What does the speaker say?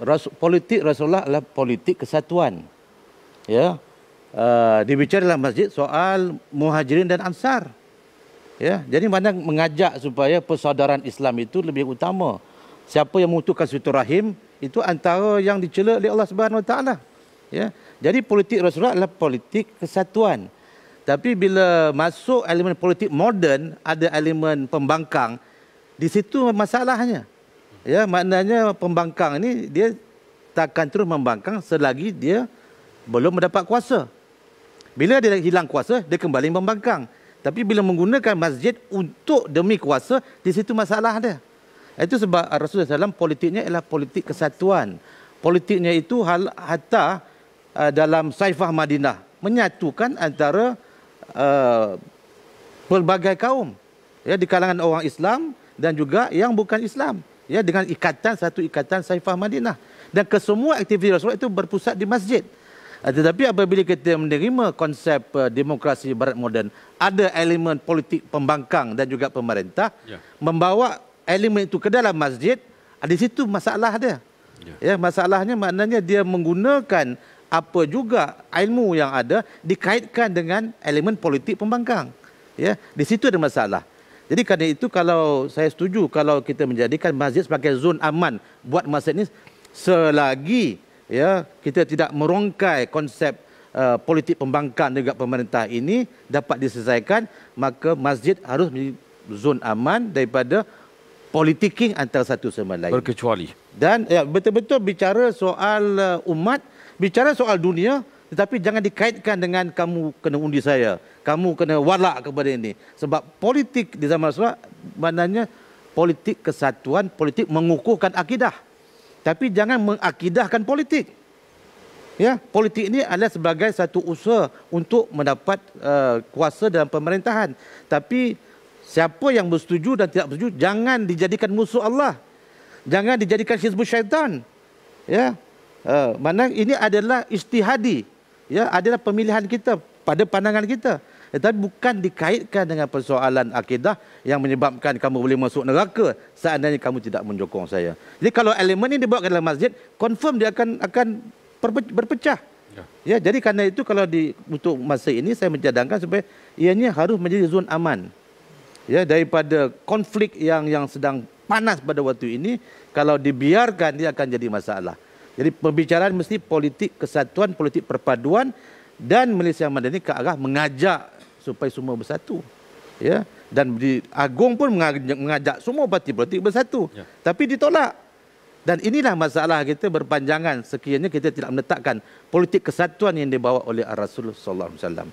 Rasul, politik Rasulullah adalah politik kesatuan. Ya. Uh, dibicara dalam masjid soal muhajirin dan ansar. Ya, jadi mana mengajak supaya persaudaraan Islam itu lebih utama. Siapa yang membutuhkan rahim itu antara yang dicela oleh Allah Subhanahu Wa Taala. Ya. Jadi politik Rasulullah adalah politik kesatuan. Tapi bila masuk elemen politik moden, ada elemen pembangkang, di situ masalahnya. Ya, maknanya pembangkang ini dia takkan terus membangkang selagi dia belum mendapat kuasa. Bila dia hilang kuasa, dia kembali membangkang. Tapi bila menggunakan masjid untuk demi kuasa, di situ masalah dia. Itu sebab Rasulullah SAW politiknya ialah politik kesatuan. Politiknya itu hal, hatta uh, dalam Saifah Madinah menyatukan antara uh, pelbagai kaum ya di kalangan orang Islam dan juga yang bukan Islam ya dengan ikatan satu ikatan Saifah Madinah dan kesemua aktiviti Rasulullah itu berpusat di masjid. Uh, tetapi apabila kita menerima konsep uh, demokrasi barat moden ada elemen politik pembangkang dan juga pemerintah ya. membawa elemen itu ke dalam masjid di situ masalah dia. Ya. ya masalahnya maknanya dia menggunakan apa juga ilmu yang ada dikaitkan dengan elemen politik pembangkang. Ya, di situ ada masalah. Jadi kerana itu kalau saya setuju kalau kita menjadikan masjid sebagai zon aman buat masjid ini selagi ya kita tidak merongkai konsep uh, politik pembangkang juga pemerintah ini dapat diselesaikan maka masjid harus menjadi zon aman daripada politiking antara satu sama lain. Berkecuali. Dan ya betul-betul bicara soal uh, umat bicara soal dunia tetapi jangan dikaitkan dengan kamu kena undi saya kamu kena walak kepada ini. Sebab politik di zaman Rasulullah maknanya politik kesatuan politik mengukuhkan akidah. Tapi jangan mengakidahkan politik. Ya politik ini adalah sebagai satu usaha untuk mendapat uh, kuasa dalam pemerintahan. Tapi siapa yang bersetuju dan tidak bersetuju jangan dijadikan musuh Allah. Jangan dijadikan hizbus syaitan. Ya Uh, mana ini adalah istihadi ya adalah pemilihan kita pada pandangan kita tetapi bukan dikaitkan dengan persoalan akidah yang menyebabkan kamu boleh masuk neraka seandainya kamu tidak menyokong saya. Jadi kalau elemen ini dibawa ke dalam masjid, confirm dia akan akan berpecah. Ya. ya, jadi kerana itu kalau di untuk masa ini saya mencadangkan supaya ianya harus menjadi zon aman. Ya, daripada konflik yang yang sedang panas pada waktu ini, kalau dibiarkan dia akan jadi masalah. Jadi pembicaraan mesti politik kesatuan, politik perpaduan dan Malaysia Madani ke arah mengajak supaya semua bersatu. Ya. Dan di Agong pun mengajak, mengajak semua parti politik bersatu. Ya. Tapi ditolak. Dan inilah masalah kita berpanjangan sekiranya kita tidak meletakkan politik kesatuan yang dibawa oleh Rasulullah sallallahu alaihi wasallam.